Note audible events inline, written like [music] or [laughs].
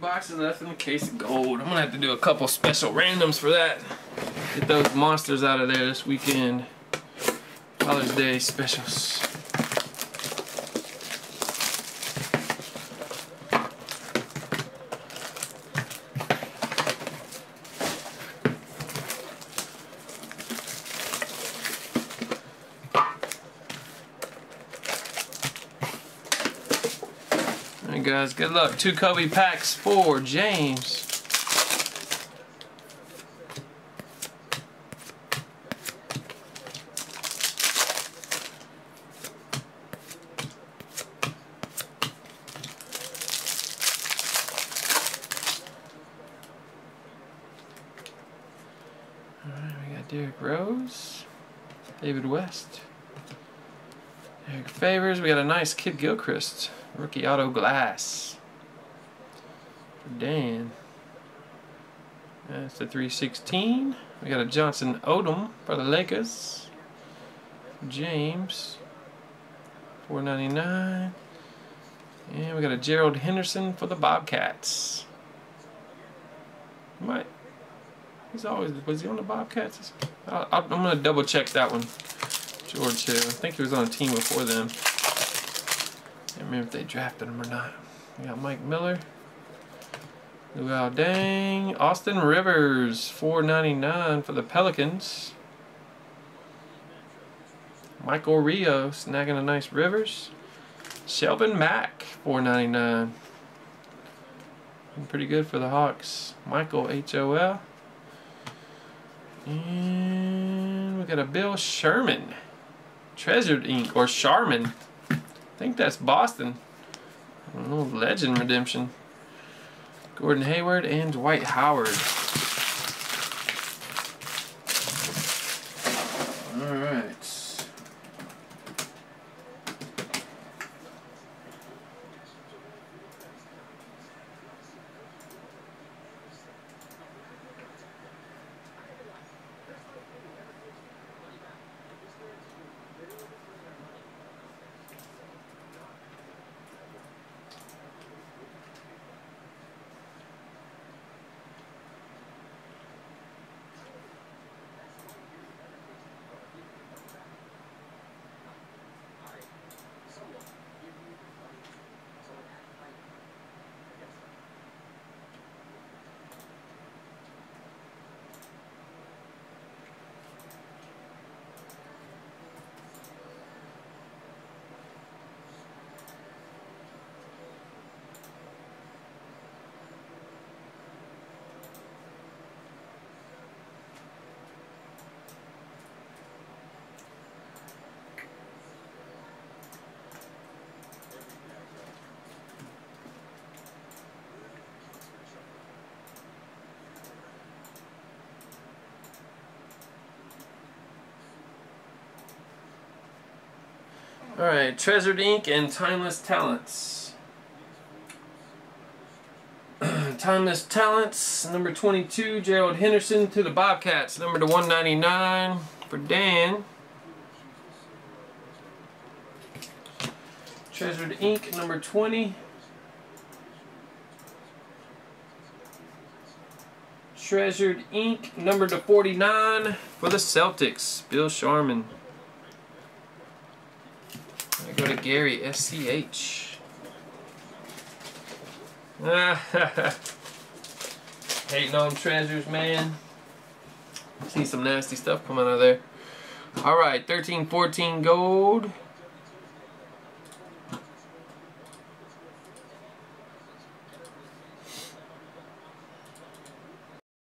boxes left in the case of gold. I'm gonna have to do a couple special randoms for that. Get those monsters out of there this weekend. Father's Day specials. Alright guys, good luck. Two Kobe packs for James. Alright, we got Derrick Rose, David West, Eric Favors. We got a nice Kidd-Gilchrist, rookie auto glass for Dan. That's the 316. We got a Johnson Odom for the Lakers. James, 499. And we got a Gerald Henderson for the Bobcats. Might He's always was he on the Bobcats? I, I'm gonna double check that one. George Hill. I think he was on a team before them. Can't remember if they drafted him or not. We got Mike Miller. Luol Deng. Austin Rivers, 4.99 for the Pelicans. Michael Rio snagging a nice Rivers. Shelvin Mack, 4.99. Pretty good for the Hawks. Michael HOL. And we got a Bill Sharman. Treasured Ink or Sharman. I think that's Boston. Don't Legend Redemption. Gordon Hayward and Dwight Howard. Alright. Alright, Treasured Ink and Timeless Talents. [clears throat] Timeless Talents, number 22, Gerald Henderson to the Bobcats, number to 199 for Dan. Treasured Ink, number 20. Treasured Ink, number to 49 for the Celtics, Bill Sharman. Go to Gary SCH. [laughs] Hating on treasures, man. See some nasty stuff coming out of there. Alright, 13 14 gold.